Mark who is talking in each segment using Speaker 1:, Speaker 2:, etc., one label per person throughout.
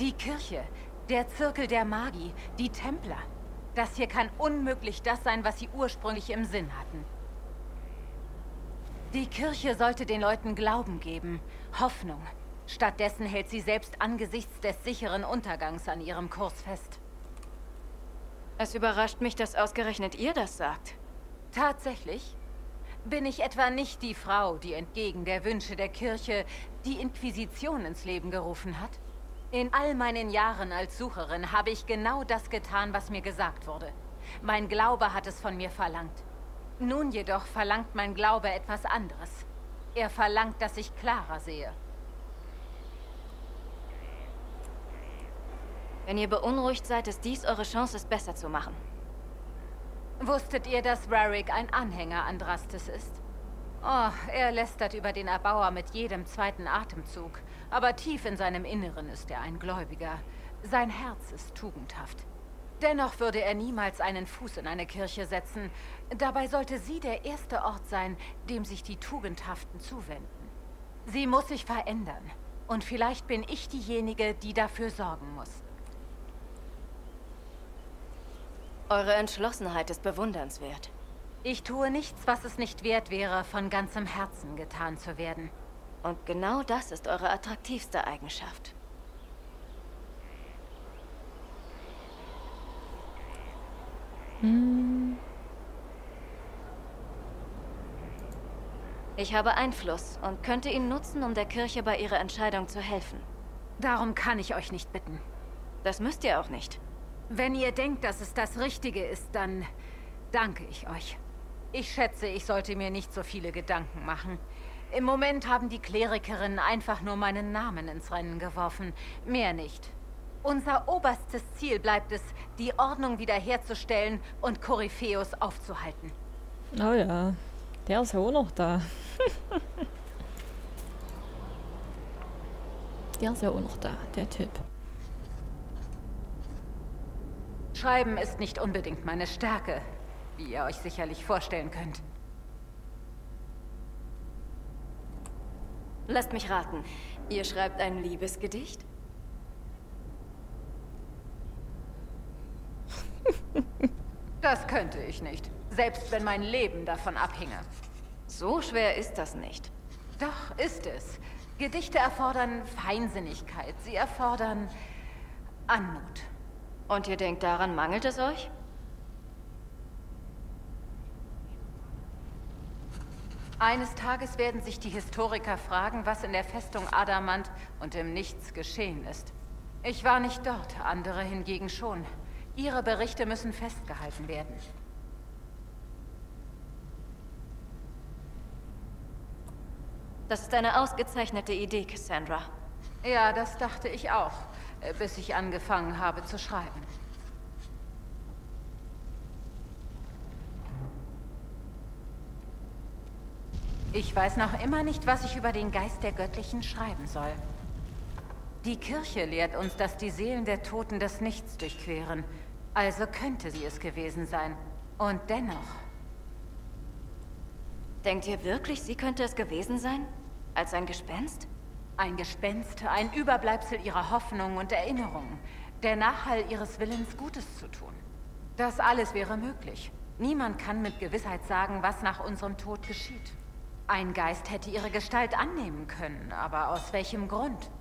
Speaker 1: Die Kirche, der Zirkel der Magie, die Templer. Das hier kann unmöglich das sein, was sie ursprünglich im Sinn hatten. Die Kirche sollte den Leuten Glauben geben, Hoffnung. Stattdessen hält sie selbst angesichts des sicheren Untergangs an ihrem Kurs fest.
Speaker 2: Es überrascht mich, dass ausgerechnet ihr das sagt.
Speaker 1: Tatsächlich? Bin ich etwa nicht die Frau, die entgegen der Wünsche der Kirche die Inquisition ins Leben gerufen hat? In all meinen Jahren als Sucherin habe ich genau das getan, was mir gesagt wurde. Mein Glaube hat es von mir verlangt. Nun jedoch verlangt mein Glaube etwas anderes. Er verlangt, dass ich klarer sehe.
Speaker 2: Wenn ihr beunruhigt seid, ist dies eure Chance, es besser zu machen.
Speaker 1: Wusstet ihr, dass Rarik ein Anhänger Andrastes ist? Oh, er lästert über den Erbauer mit jedem zweiten Atemzug. Aber tief in seinem Inneren ist er ein Gläubiger. Sein Herz ist tugendhaft. Dennoch würde er niemals einen Fuß in eine Kirche setzen. Dabei sollte sie der erste Ort sein, dem sich die Tugendhaften zuwenden. Sie muss sich verändern. Und vielleicht bin ich diejenige, die dafür sorgen muss.
Speaker 2: Eure Entschlossenheit ist bewundernswert.
Speaker 1: Ich tue nichts, was es nicht wert wäre, von ganzem Herzen getan zu werden.
Speaker 2: Und genau das ist eure attraktivste Eigenschaft. Hm. Ich habe Einfluss und könnte ihn nutzen, um der Kirche bei ihrer Entscheidung zu helfen.
Speaker 1: Darum kann ich euch nicht bitten.
Speaker 2: Das müsst ihr auch nicht.
Speaker 1: Wenn ihr denkt, dass es das Richtige ist, dann danke ich euch. Ich schätze, ich sollte mir nicht so viele Gedanken machen. Im Moment haben die Klerikerinnen einfach nur meinen Namen ins Rennen geworfen. Mehr nicht. Unser oberstes Ziel bleibt es, die Ordnung wiederherzustellen und Korypheus aufzuhalten.
Speaker 3: Oh ja, der ist ja auch noch da. der ist ja auch noch da, der Typ.
Speaker 1: Schreiben ist nicht unbedingt meine Stärke, wie ihr euch sicherlich vorstellen könnt.
Speaker 2: Lasst mich raten. Ihr schreibt ein Liebesgedicht?
Speaker 1: das könnte ich nicht. Selbst wenn mein Leben davon abhinge.
Speaker 2: So schwer ist das nicht.
Speaker 1: Doch, ist es. Gedichte erfordern Feinsinnigkeit. Sie erfordern Anmut.
Speaker 2: Und ihr denkt, daran mangelt es euch?
Speaker 1: Eines Tages werden sich die Historiker fragen, was in der Festung Adamant und im Nichts geschehen ist. Ich war nicht dort, andere hingegen schon. Ihre Berichte müssen festgehalten werden.
Speaker 2: Das ist eine ausgezeichnete Idee, Cassandra.
Speaker 1: Ja, das dachte ich auch. Äh, bis ich angefangen habe zu schreiben. Ich weiß noch immer nicht, was ich über den Geist der Göttlichen schreiben soll. Die Kirche lehrt uns, dass die Seelen der Toten das Nichts durchqueren. Also könnte sie es gewesen sein. Und dennoch...
Speaker 2: Denkt ihr wirklich, sie könnte es gewesen sein? Als ein Gespenst?
Speaker 1: Ein Gespenst, ein Überbleibsel ihrer Hoffnung und Erinnerungen. Der Nachhall ihres Willens, Gutes zu tun. Das alles wäre möglich. Niemand kann mit Gewissheit sagen, was nach unserem Tod geschieht. Ein Geist hätte ihre Gestalt annehmen können, aber aus welchem Grund?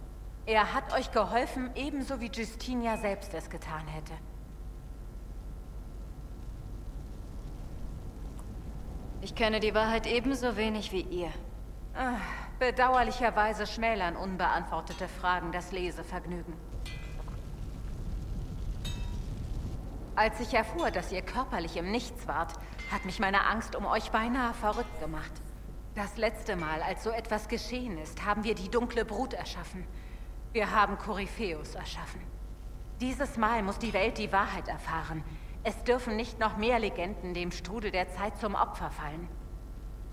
Speaker 1: Er hat euch geholfen, ebenso wie Justinia selbst es getan hätte.
Speaker 2: Ich kenne die Wahrheit ebenso wenig wie ihr.
Speaker 1: Ach, bedauerlicherweise schmälern unbeantwortete Fragen das Lesevergnügen. Als ich erfuhr, dass ihr körperlich im Nichts wart, hat mich meine Angst um euch beinahe verrückt gemacht. Das letzte Mal, als so etwas geschehen ist, haben wir die dunkle Brut erschaffen. Wir haben Korypheus erschaffen. Dieses Mal muss die Welt die Wahrheit erfahren. Es dürfen nicht noch mehr Legenden dem Strudel der Zeit zum Opfer fallen.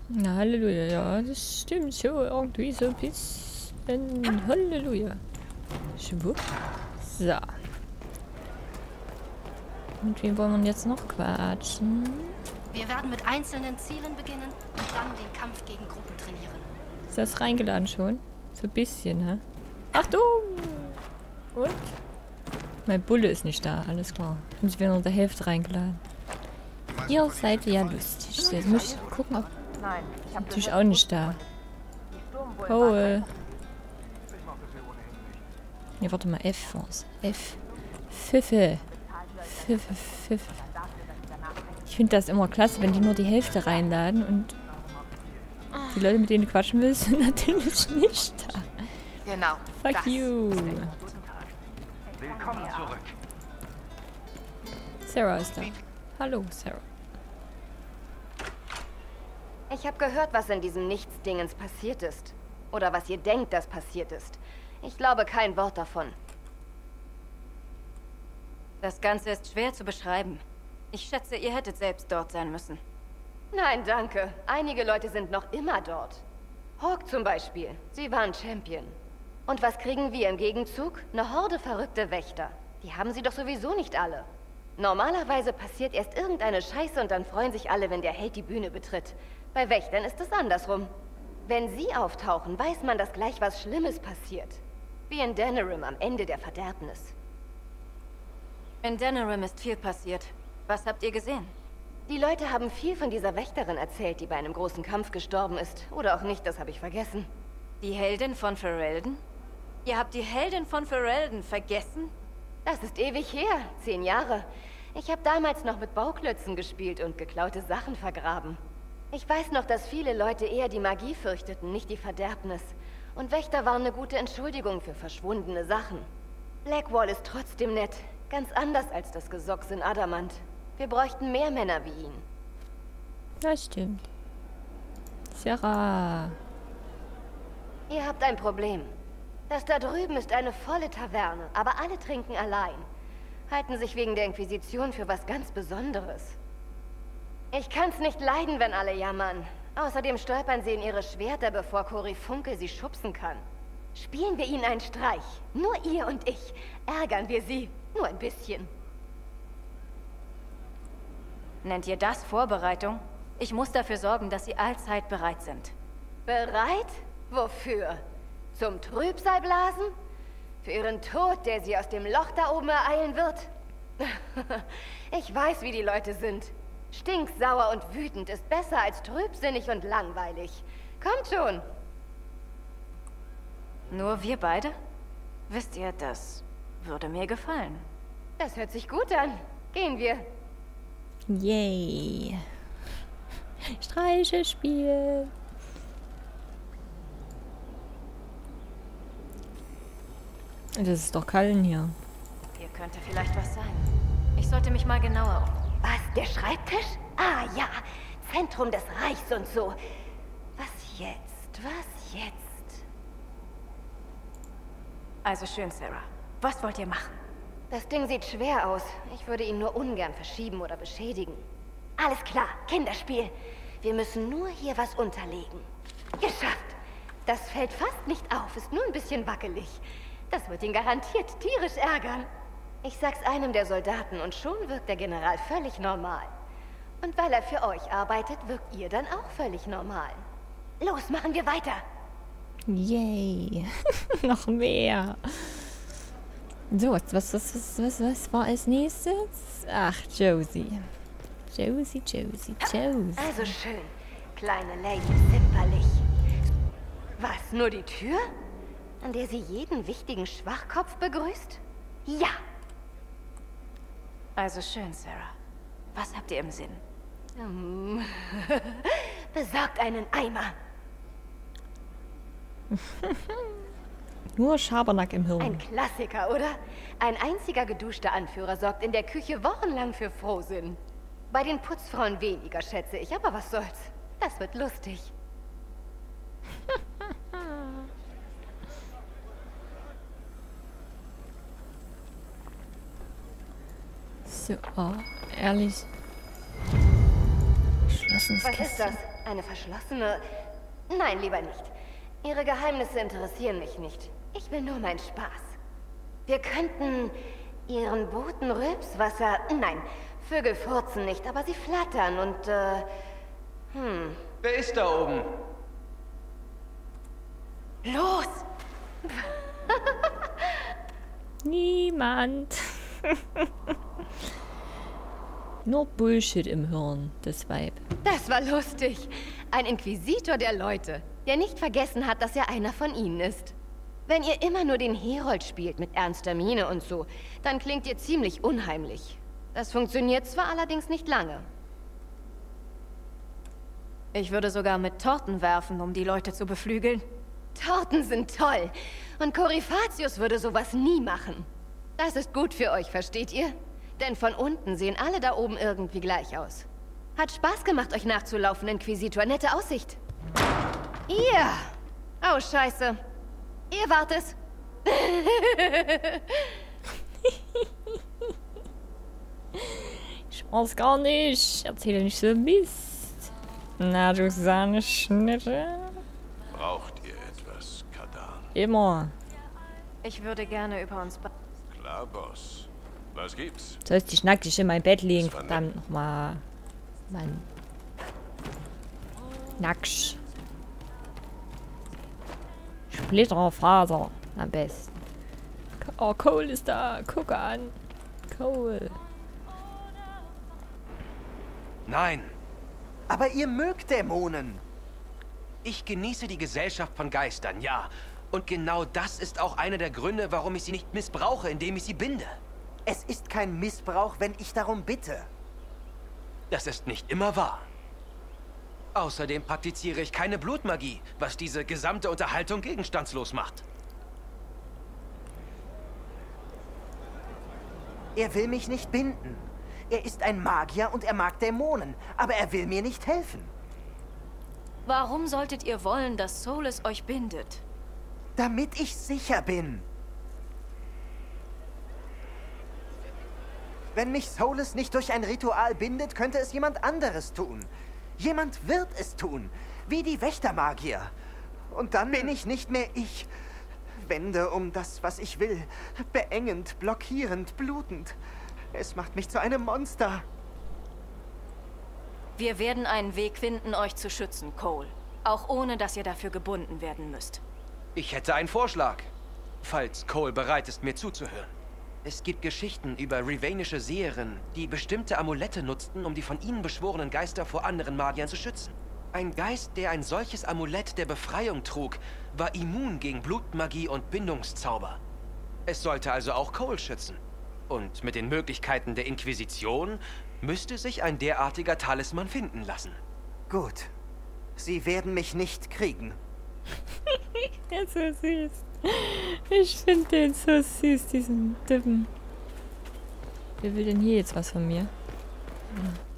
Speaker 3: Na, Halleluja, ja, das stimmt so irgendwie so ein bisschen. Halleluja. Schwupp. So. Mit wem wollen wir jetzt noch quatschen?
Speaker 4: Wir werden mit einzelnen Zielen beginnen dann den Kampf gegen Gruppen trainieren.
Speaker 3: Ist das reingeladen schon? So ein bisschen, hä? Achtung! Und? Mein Bulle ist nicht da, alles klar. Und ich bin nur der Hälfte reingeladen. Ihr seid ja lustig. Jetzt muss ich gucken, ob...
Speaker 5: Nein, ich habe
Speaker 3: Natürlich auch nicht da. Paul. Nee, warte mal, F war's. F. Pfiffe. Pfiffe, Pfiffe. Ich finde das immer klasse, wenn die nur die Hälfte reinladen und die Leute, mit denen du quatschen willst, sind natürlich nicht da.
Speaker 5: Genau.
Speaker 3: Fuck
Speaker 5: das.
Speaker 3: you.
Speaker 6: Willkommen zurück.
Speaker 3: Sarah ist da. Hallo, Sarah.
Speaker 7: Ich habe gehört, was in diesem Nichtsdingens passiert ist. Oder was ihr denkt, dass passiert ist. Ich glaube kein Wort davon.
Speaker 2: Das Ganze ist schwer zu beschreiben. Ich schätze, ihr hättet selbst dort sein müssen.
Speaker 7: Nein, danke. Einige Leute sind noch immer dort. Hawk zum Beispiel. Sie waren Champion. Und was kriegen wir im Gegenzug? Eine Horde verrückte Wächter. Die haben sie doch sowieso nicht alle. Normalerweise passiert erst irgendeine Scheiße und dann freuen sich alle, wenn der Held die Bühne betritt. Bei Wächtern ist es andersrum. Wenn sie auftauchen, weiß man, dass gleich was Schlimmes passiert. Wie in Denerim am Ende der Verderbnis.
Speaker 2: In Denerim ist viel passiert. Was habt ihr gesehen?
Speaker 7: Die Leute haben viel von dieser Wächterin erzählt, die bei einem großen Kampf gestorben ist. Oder auch nicht, das habe ich vergessen.
Speaker 2: Die Heldin von Ferelden? Ihr habt die Heldin von Ferelden vergessen?
Speaker 7: Das ist ewig her, zehn Jahre. Ich habe damals noch mit Bauklötzen gespielt und geklaute Sachen vergraben. Ich weiß noch, dass viele Leute eher die Magie fürchteten, nicht die Verderbnis. Und Wächter waren eine gute Entschuldigung für verschwundene Sachen. Blackwall ist trotzdem nett. Ganz anders als das Gesocks in Adamant. Wir bräuchten mehr Männer wie ihn.
Speaker 3: Das stimmt. Sarah.
Speaker 7: Ihr habt ein Problem. Das da drüben ist eine volle Taverne, aber alle trinken allein. Halten sich wegen der Inquisition für was ganz Besonderes. Ich kann's nicht leiden, wenn alle jammern. Außerdem stolpern sie in ihre Schwerter, bevor Cory Funkel sie schubsen kann. Spielen wir ihnen einen Streich. Nur ihr und ich. Ärgern wir sie. Nur ein bisschen.
Speaker 2: Nennt ihr das Vorbereitung? Ich muss dafür sorgen, dass sie allzeit bereit sind.
Speaker 7: Bereit? Wofür? Zum Trübsalblasen? Für ihren Tod, der sie aus dem Loch da oben ereilen wird? ich weiß, wie die Leute sind. Stinksauer und wütend ist besser als trübsinnig und langweilig. Kommt schon.
Speaker 2: Nur wir beide? Wisst ihr, das würde mir gefallen.
Speaker 7: Das hört sich gut an. Gehen wir.
Speaker 3: Yay. Streichespiel. Das ist doch Kallen hier.
Speaker 2: Hier könnte vielleicht was sein. Ich sollte mich mal genauer um.
Speaker 7: Was, der Schreibtisch? Ah ja, Zentrum des Reichs und so. Was jetzt? Was jetzt?
Speaker 2: Also schön, Sarah. Was wollt ihr machen?
Speaker 7: Das Ding sieht schwer aus. Ich würde ihn nur ungern verschieben oder beschädigen. Alles klar, Kinderspiel. Wir müssen nur hier was unterlegen. Geschafft. Das fällt fast nicht auf, ist nur ein bisschen wackelig. Das wird ihn garantiert tierisch ärgern. Ich sag's einem der Soldaten und schon wirkt der General völlig normal. Und weil er für euch arbeitet, wirkt ihr dann auch völlig normal. Los, machen wir weiter.
Speaker 3: Yay. Noch mehr. So, was, was, was, was, was war als nächstes? Ach, Josie. Josie, Josie, Josie.
Speaker 7: Also schön. Kleine Lady zimperlich. Was, nur die Tür? An der sie jeden wichtigen Schwachkopf begrüßt? Ja,
Speaker 2: Also schön, Sarah. Was habt ihr im Sinn?
Speaker 7: Hm. Besorgt einen Eimer.
Speaker 3: Nur Schabernack im Hirn.
Speaker 7: Ein Klassiker, oder? Ein einziger geduschter Anführer sorgt in der Küche wochenlang für Frohsinn. Bei den Putzfrauen weniger, schätze ich, aber was soll's. Das wird lustig.
Speaker 3: So, oh, ehrlich. Geschlossenes
Speaker 7: Was ist das? Eine verschlossene... Nein, lieber nicht. Ihre Geheimnisse interessieren mich nicht. Ich will nur meinen Spaß. Wir könnten Ihren Booten Rülpswasser... Nein, Vögel furzen nicht, aber sie flattern und, äh... Hm,
Speaker 6: Wer ist da oben?
Speaker 7: los!
Speaker 3: niemand. Nur Bullshit im Hirn, das Weib.
Speaker 7: Das war lustig. Ein Inquisitor der Leute, der nicht vergessen hat, dass er einer von ihnen ist. Wenn ihr immer nur den Herold spielt mit ernster Miene und so, dann klingt ihr ziemlich unheimlich. Das funktioniert zwar allerdings nicht lange.
Speaker 2: Ich würde sogar mit Torten werfen, um die Leute zu beflügeln.
Speaker 7: Torten sind toll. Und Coryphatius würde sowas nie machen. Das ist gut für euch, versteht ihr? Denn von unten sehen alle da oben irgendwie gleich aus. Hat Spaß gemacht, euch nachzulaufen, Inquisitor. Nette Aussicht. Ihr! Oh, scheiße. Ihr wart es.
Speaker 3: Ich weiß gar nicht. Erzähle nicht so Mist. Na, du Sahneschnitte.
Speaker 6: Braucht ihr etwas, Kadan?
Speaker 3: Immer.
Speaker 2: Ich würde gerne über uns...
Speaker 6: Klar, Boss. Was gibt's?
Speaker 3: Sollst dich nackig in mein Bett
Speaker 6: nett.
Speaker 3: verdammt nochmal. Mann. Nacksch. Splitterfaser am besten. Oh, Cole ist da. Guck an. Cole.
Speaker 8: Nein. Aber ihr mögt Dämonen. Ich genieße die Gesellschaft von Geistern, ja. Und genau das ist auch einer der Gründe, warum ich sie nicht missbrauche, indem ich sie binde.
Speaker 9: Es ist kein Missbrauch, wenn ich darum bitte.
Speaker 8: Das ist nicht immer wahr. Außerdem praktiziere ich keine Blutmagie, was diese gesamte Unterhaltung gegenstandslos macht.
Speaker 9: Er will mich nicht binden. Er ist ein Magier und er mag Dämonen, aber er will mir nicht helfen.
Speaker 2: Warum solltet ihr wollen, dass Solus euch bindet?
Speaker 9: Damit ich sicher bin. Wenn mich Solus nicht durch ein Ritual bindet, könnte es jemand anderes tun. Jemand wird es tun, wie die Wächtermagier. Und dann bin ich nicht mehr ich. Wände um das, was ich will. Beengend, blockierend, blutend. Es macht mich zu einem Monster.
Speaker 2: Wir werden einen Weg finden, euch zu schützen, Cole. Auch ohne, dass ihr dafür gebunden werden müsst.
Speaker 8: Ich hätte einen Vorschlag, falls Cole bereit ist, mir zuzuhören. Es gibt Geschichten über rivanische Seherinnen, die bestimmte Amulette nutzten, um die von ihnen beschworenen Geister vor anderen Magiern zu schützen. Ein Geist, der ein solches Amulett der Befreiung trug, war immun gegen Blutmagie und Bindungszauber. Es sollte also auch Cole schützen. Und mit den Möglichkeiten der Inquisition müsste sich ein derartiger Talisman finden lassen.
Speaker 9: Gut. Sie werden mich nicht kriegen.
Speaker 3: Der ist so süß. Ich finde den so süß, diesen Dippen. Wer will denn hier jetzt was von mir?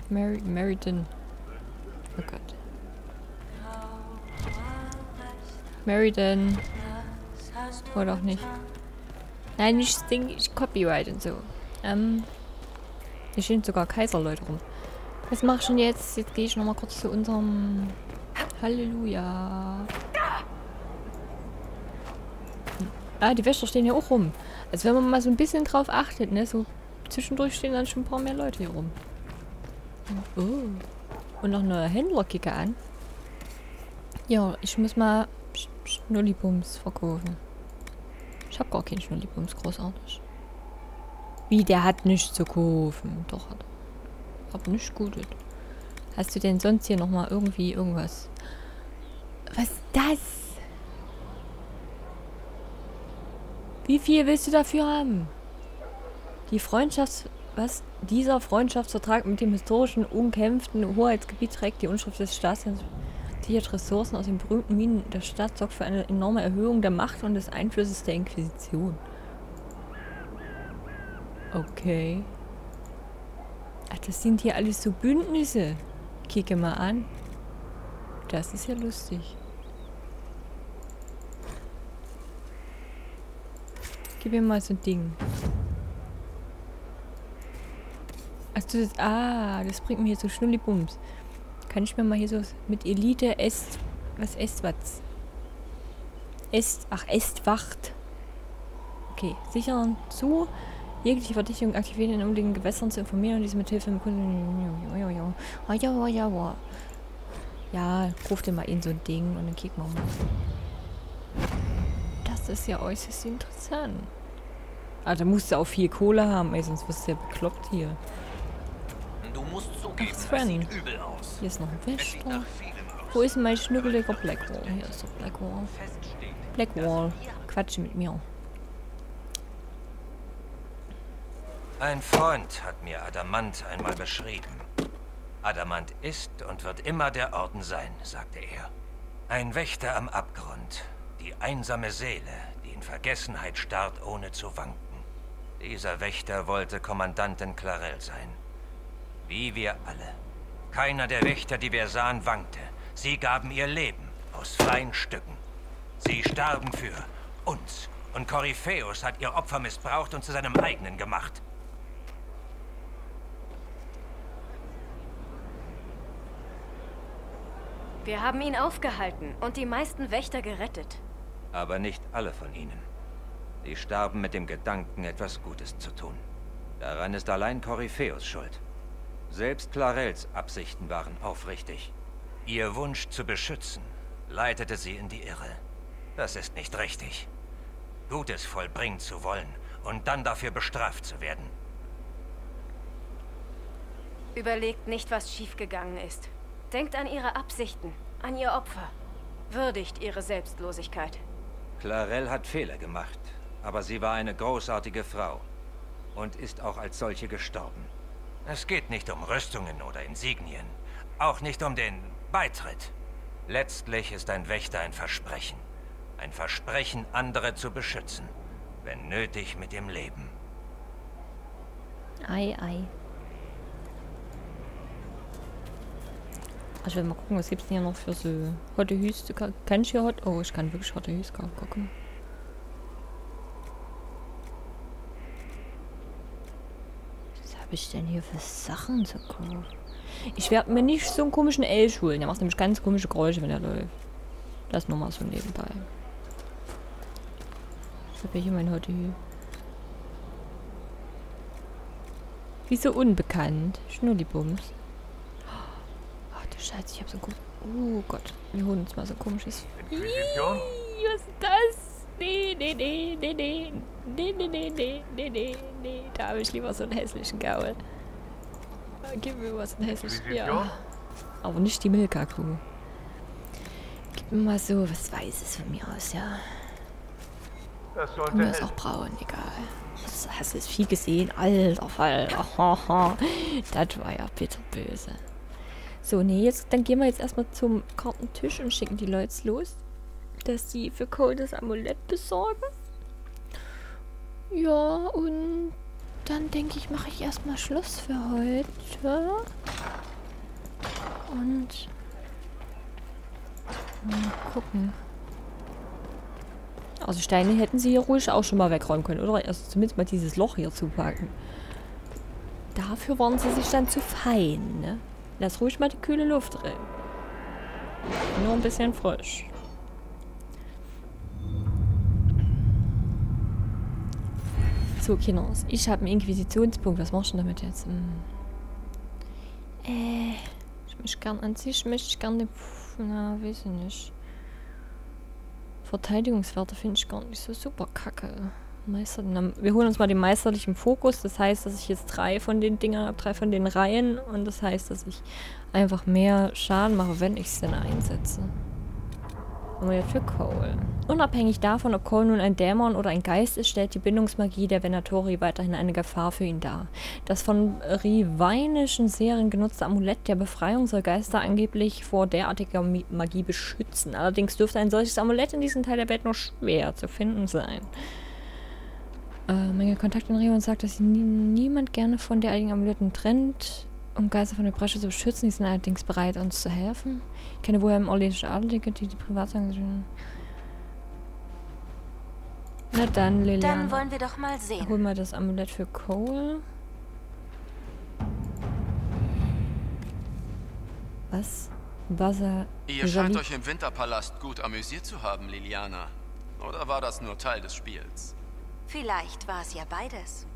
Speaker 3: Mary, Meriton. Oh Gott. Meriton. Oder auch nicht. Nein, ich sing, ich Copyright und so. Ähm. Hier stehen sogar Kaiserleute rum. Was mache ich denn jetzt? Jetzt gehe ich nochmal kurz zu unserem Halleluja. Ah, die Wächter stehen hier auch rum. Also wenn man mal so ein bisschen drauf achtet, ne, so zwischendurch stehen dann schon ein paar mehr Leute hier rum. Oh. Und noch eine Händlerkicke an. Ja, ich muss mal Sch- Schnullibums verkaufen. Ich hab gar keinen Schnullibums, großartig. Wie, der hat nichts zu kaufen. Doch, hat er. Aber nicht Gutes. Hast du denn sonst hier nochmal irgendwie irgendwas? Was ist das? Wie viel willst du dafür haben? Die Freundschafts... Was? Dieser Freundschaftsvertrag mit dem historischen, umkämpften Hoheitsgebiet trägt die Unschrift des Staatsherrn Ressourcen aus den berühmten Minen der Stadt, sorgt für eine enorme Erhöhung der Macht und des Einflusses der Inquisition. Okay. Ach, das sind hier alles so Bündnisse. Kicke mal an. Das ist ja lustig. Gib mir mal so ein Ding. Achso, das, ah, das bringt mir hier so Schnullibums. Kann ich mir mal hier so mit Elite Est... Was Est was? Est... Ach, Estwacht. Okay, sichern zu. Jegliche Verdichtung aktivieren, in umliegenden Gewässern zu informieren und diese mit Hilfe im Kunden... Ja, ruf dir mal in so ein Ding und dann kicken wir mal. Das ist ja äußerst interessant. Ah, da musst du auch viel Kohle haben, ey, sonst wirst du ja bekloppt hier.
Speaker 10: Du musst zugeben,
Speaker 3: Ach, Sven.
Speaker 10: aus.
Speaker 3: Hier ist noch ein Wächter. Wo ist denn mein schnuckeliger Blackwall? Hier ist der Blackwall. Blackwall. Quatsche mit mir.
Speaker 10: Ein Freund hat mir Adamant einmal beschrieben. Adamant ist und wird immer der Orden sein, sagte er. Ein Wächter am Abgrund. Die einsame Seele, die in Vergessenheit starrt, ohne zu wanken. Dieser Wächter wollte Kommandantin Clarel sein. Wie wir alle. Keiner der Wächter, die wir sahen, wankte. Sie gaben ihr Leben aus freien Stücken. Sie starben für uns. Und Korypheus hat ihr Opfer missbraucht und zu seinem eigenen gemacht.
Speaker 2: Wir haben ihn aufgehalten und die meisten Wächter gerettet.
Speaker 10: Aber nicht alle von ihnen. Sie starben mit dem Gedanken, etwas Gutes zu tun. Daran ist allein Korypheus schuld. Selbst Clarels Absichten waren aufrichtig. Ihr Wunsch zu beschützen leitete sie in die Irre. Das ist nicht richtig. Gutes vollbringen zu wollen und dann dafür bestraft zu werden.
Speaker 2: Überlegt nicht, was schiefgegangen ist. Denkt an ihre Absichten, an ihr Opfer. Würdigt ihre Selbstlosigkeit.
Speaker 10: Clarel hat Fehler gemacht, aber sie war eine großartige Frau und ist auch als solche gestorben. Es geht nicht um Rüstungen oder Insignien, auch nicht um den Beitritt. Letztlich ist ein Wächter ein Versprechen. Ein Versprechen, andere zu beschützen, wenn nötig mit dem Leben.
Speaker 3: Ei, ei. Also, ich will mal gucken, was gibt's denn hier noch für so Hotte Hüste? Kann ich hier Hot? Oh, ich kann wirklich Hotte Hüste gucken. Was habe ich denn hier für Sachen zu kaufen? Ich werde mir nicht so einen komischen Elch holen. Der macht nämlich ganz komische Geräusche, wenn er läuft. Das nur mal so nebenbei. Was habe ich hier mein Hüste? Wieso unbekannt? Schnullibums. Ach du Scheiße, ich hab so ein komisches... Oh Gott, wir holen uns mal so ein komisches... Was ist das? Nee, nee, nee, nee, nee. Nee, nee, nee, nee, nee, nee, nee. Da habe ich lieber so einen hässlichen Gaul. Gib mir was einen hässlichen... Ja. Aber nicht die Milka-Kuh. Gib mir mal so was Weißes von mir aus, ja.
Speaker 6: Das
Speaker 3: Von
Speaker 6: sollte
Speaker 3: mir ist auch braun, egal. Das hast du jetzt viel gesehen? Alter Fall. Das war ja bitterböse. So, nee, jetzt, dann gehen wir jetzt erstmal zum Kartentisch und schicken die Leute los, dass sie für Cole das Amulett besorgen. Ja, und dann denke ich, mache ich erstmal Schluss für heute. Und mal gucken. Also Steine hätten sie hier ruhig auch schon mal wegräumen können, oder? Also zumindest mal dieses Loch hier zupacken. Dafür waren sie sich dann zu fein, ne? Lass ruhig mal die kühle Luft rein. Nur ein bisschen frisch. So, Kinders. Ich habe einen Inquisitionspunkt. Was machst du denn damit jetzt? Hm. Äh, ich möchte gern an sich, möchte ich gerne... Na, weiß ich nicht. Verteidigungswerte finde ich gar nicht so super kacke. Meister, wir holen uns mal den meisterlichen Fokus. Das heißt, dass ich jetzt drei von den Dingern habe, drei von den Reihen. Und das heißt, dass ich einfach mehr Schaden mache, wenn ich es denn einsetze. Jetzt für Cole. Unabhängig davon, ob Cole nun ein Dämon oder ein Geist ist, stellt die Bindungsmagie der Venatori weiterhin eine Gefahr für ihn dar. Das von rivainischen Serien genutzte Amulett der Befreiung soll Geister angeblich vor derartiger Magie beschützen. Allerdings dürfte ein solches Amulett in diesem Teil der Welt nur schwer zu finden sein. Äh, mein Kontakt in Rion sagt, dass sie nie, niemand gerne von derartigen Amuletten trennt, um Geister von der Bresche zu beschützen. Die sind allerdings bereit, uns zu helfen. Ich kenne woher im orleanische Adelige, die die Privatsachen... Na dann, Lilian.
Speaker 7: Dann wollen wir doch mal sehen.
Speaker 3: Hol mal das Amulett für Cole. Was? Buzzer.
Speaker 11: Ihr scheint euch im Winterpalast gut amüsiert zu haben, Liliana. Oder war das nur Teil des Spiels?
Speaker 7: Vielleicht war es ja beides.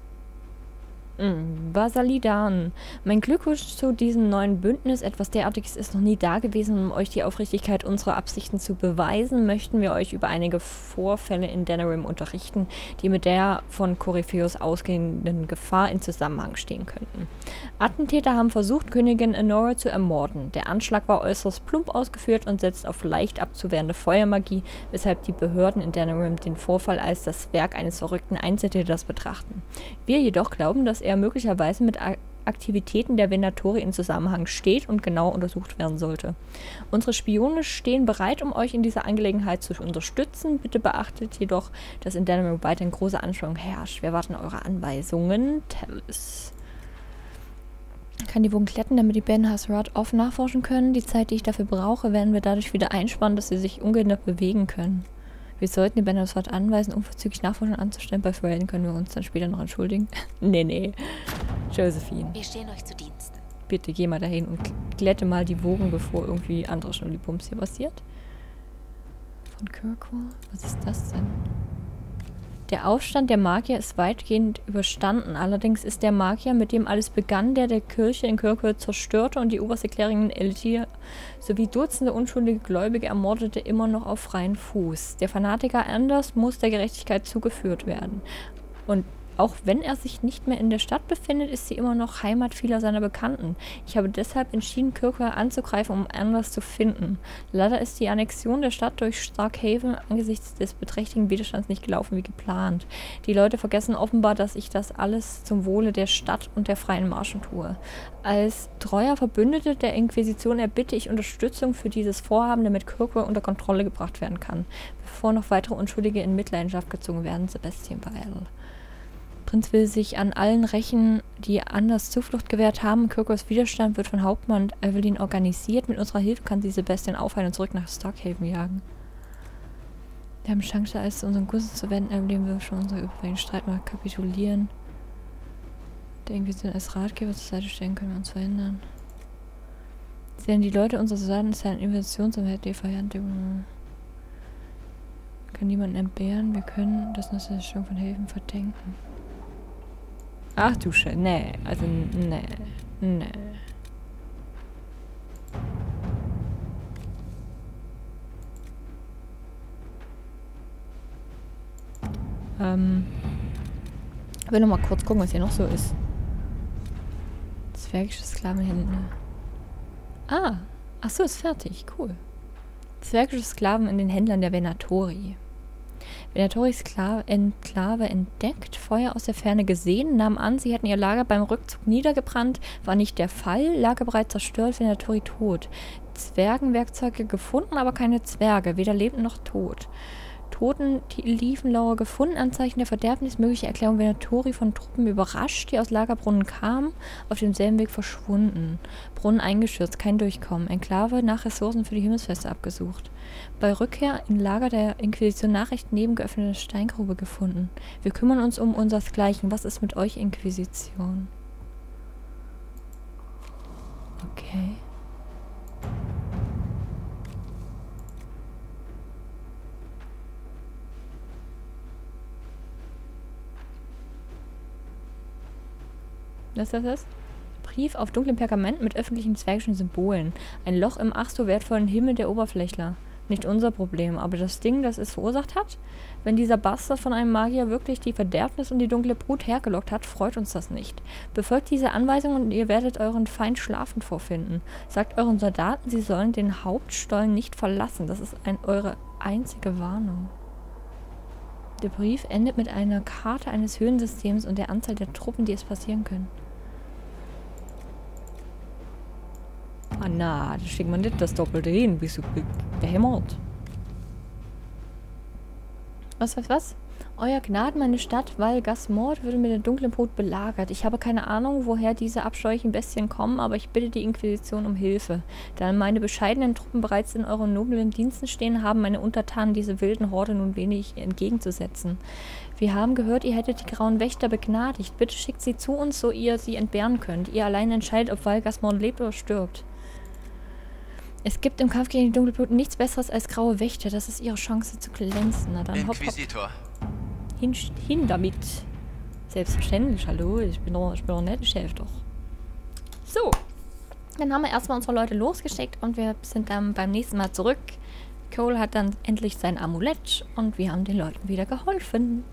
Speaker 3: Mm, Basalidan. Mein Glückwunsch zu diesem neuen Bündnis. Etwas derartiges ist noch nie da gewesen. Um euch die Aufrichtigkeit unserer Absichten zu beweisen, möchten wir euch über einige Vorfälle in Denerim unterrichten, die mit der von Corypheus ausgehenden Gefahr in Zusammenhang stehen könnten. Attentäter haben versucht, Königin Enora zu ermorden. Der Anschlag war äußerst plump ausgeführt und setzt auf leicht abzuwehrende Feuermagie, weshalb die Behörden in Denerim den Vorfall als das Werk eines verrückten Einzeltäters betrachten. Wir jedoch glauben, dass er möglicherweise mit Aktivitäten der Venatori in Zusammenhang steht und genau untersucht werden sollte. Unsere Spione stehen bereit, um euch in dieser Angelegenheit zu unterstützen. Bitte beachtet jedoch, dass in Dänemark weiterhin große Anspannung herrscht. Wir warten eure Anweisungen. Tellis. Kann die Wogen kletten, damit die Ben Hasrat oft nachforschen können. Die Zeit, die ich dafür brauche, werden wir dadurch wieder einsparen, dass sie sich ungehindert bewegen können. Wir sollten die Benefort anweisen, unverzüglich Nachforschung anzustellen. Bei Verhalten können wir uns dann später noch entschuldigen. nee, nee. Josephine.
Speaker 4: Wir stehen euch zu Diensten.
Speaker 3: Bitte geh mal dahin und glätte mal die Wogen, bevor irgendwie andere Schnulli-Pumps hier passiert. Von Kirkwall? Was ist das denn? Der Aufstand der Magier ist weitgehend überstanden. Allerdings ist der Magier, mit dem alles begann, der der Kirche in Kirkwood zerstörte und die oberste Klärerin Eltir sowie Dutzende unschuldige Gläubige ermordete, immer noch auf freien Fuß. Der Fanatiker Anders muss der Gerechtigkeit zugeführt werden. Und auch wenn er sich nicht mehr in der Stadt befindet, ist sie immer noch Heimat vieler seiner Bekannten. Ich habe deshalb entschieden, Kirkwall anzugreifen, um anders zu finden. Leider ist die Annexion der Stadt durch Starkhaven angesichts des beträchtlichen Widerstands nicht gelaufen wie geplant. Die Leute vergessen offenbar, dass ich das alles zum Wohle der Stadt und der freien Marschen tue. Als treuer Verbündeter der Inquisition erbitte ich Unterstützung für dieses Vorhaben, damit Kirkwall unter Kontrolle gebracht werden kann, bevor noch weitere Unschuldige in Mitleidenschaft gezogen werden. Sebastian Bael. Prinz will sich an allen rächen, die anders Zuflucht gewährt haben. Kirkos Widerstand wird von Hauptmann Evelyn organisiert. Mit unserer Hilfe kann sie Sebastian aufhalten und zurück nach Starkhaven jagen. Wir haben Chance, zu unseren Gunsten zu wenden. Evelyn will schon unsere übrigen Streit mal kapitulieren. Der Inquisition als Ratgeber zur Seite stellen, können wir uns verhindern. Sehen die Leute unserer Seite ist eine Invasion zum die Verhandlung. Kann niemanden entbehren. Wir können das Nutzerstellung von Hilfen verdenken. Ach du Scheiße. Nee, also nee. Nee. Ähm. Ich will noch mal kurz gucken, was hier noch so ist. Zwergische Sklavenhände. Ah. Ach so, ist fertig. Cool. Zwergische Sklaven in den Händlern der Venatori. Venatoris Enklave entdeckt, Feuer aus der Ferne gesehen, nahm an, sie hätten ihr Lager beim Rückzug niedergebrannt, war nicht der Fall, Lager bereits zerstört, Venatori tot. Zwergenwerkzeuge gefunden, aber keine Zwerge, weder lebend noch tot. Toten Tiefenlauer gefunden, Anzeichen der Verderbnis, mögliche Erklärung Venatori von Truppen überrascht, die aus Lagerbrunnen kamen, auf demselben Weg verschwunden. Brunnen eingestürzt, kein Durchkommen. Enklave nach Ressourcen für die Himmelsfeste abgesucht. Bei Rückkehr in Lager der Inquisition Nachricht neben geöffnete Steingrube gefunden. Wir kümmern uns um unsersgleichen. Was ist mit euch, Inquisition? Okay. Was ist das? Brief auf dunklem Pergament mit öffentlichen zwergischen Symbolen. Ein Loch im ach so wertvollen Himmel der Oberflächler. Nicht unser Problem, aber das Ding, das es verursacht hat? Wenn dieser Bastard von einem Magier wirklich die Verderbnis und die dunkle Brut hergelockt hat, freut uns das nicht. Befolgt diese Anweisungen und ihr werdet euren Feind schlafend vorfinden. Sagt euren Soldaten, sie sollen den Hauptstollen nicht verlassen. Das ist ein, eure einzige Warnung. Der Brief endet mit einer Karte eines Höhensystems und der Anzahl der Truppen, die es passieren können. Na, das schickt man nicht das Doppelte hin. Bist du behämmert? Was, was, was? Euer Gnaden, meine Stadt Valgasmord würde mit der dunklen Brut belagert. Ich habe keine Ahnung, woher diese abscheulichen Bestien kommen, aber ich bitte die Inquisition um Hilfe. Da meine bescheidenen Truppen bereits in euren noblen Diensten stehen, haben meine Untertanen diese wilden Horde nun wenig entgegenzusetzen. Wir haben gehört, ihr hättet die grauen Wächter begnadigt. Bitte schickt sie zu uns, so ihr sie entbehren könnt. Ihr allein entscheidet, ob Valgasmord lebt oder stirbt. Es gibt im Kampf gegen die Dunkelblut nichts Besseres als graue Wächter. Das ist ihre Chance zu glänzen. Na dann
Speaker 11: Inquisitor.
Speaker 3: Hopp, hopp. Hin, hin damit. Selbstverständlich, hallo. Ich bin doch, ich bin doch nett, Chef doch. So. Dann haben wir erstmal unsere Leute losgeschickt und wir sind dann beim nächsten Mal zurück. Cole hat dann endlich sein Amulett und wir haben den Leuten wieder geholfen.